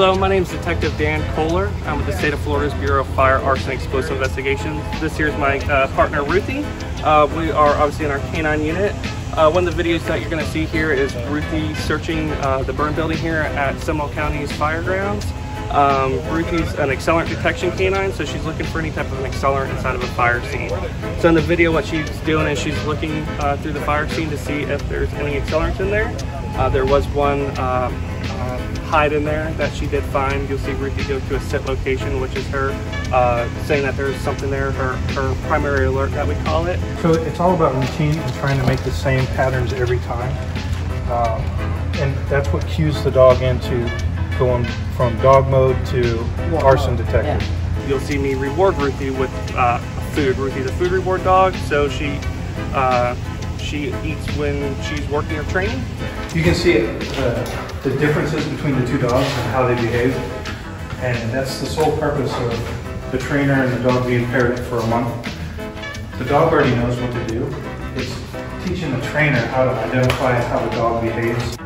Hello, my name is Detective Dan Kohler. I'm with the State of Florida's Bureau of Fire, Arson, and Explosive Investigations. This here is my uh, partner Ruthie. Uh, we are obviously in our canine unit. Uh, one of the videos that you're going to see here is Ruthie searching uh, the burn building here at Seminole County's fire grounds. Um, Ruthie's an accelerant detection canine, so she's looking for any type of an accelerant inside of a fire scene. So in the video, what she's doing is she's looking uh, through the fire scene to see if there's any accelerants in there. Uh, there was one uh, uh, hide in there that she did find. You'll see Ruthie go to a sit location, which is her uh, saying that there's something there, her, her primary alert that we call it. So it's all about routine and trying to make the same patterns every time. Um, and that's what cues the dog into going from dog mode to arson detective. You'll see me reward Ruthie with uh, food. Ruthie's a food reward dog, so she uh, she eats when she's working or training. You can see uh, the differences between the two dogs and how they behave. And that's the sole purpose of the trainer and the dog being paired for a month. The dog already knows what to do. It's teaching the trainer how to identify how the dog behaves.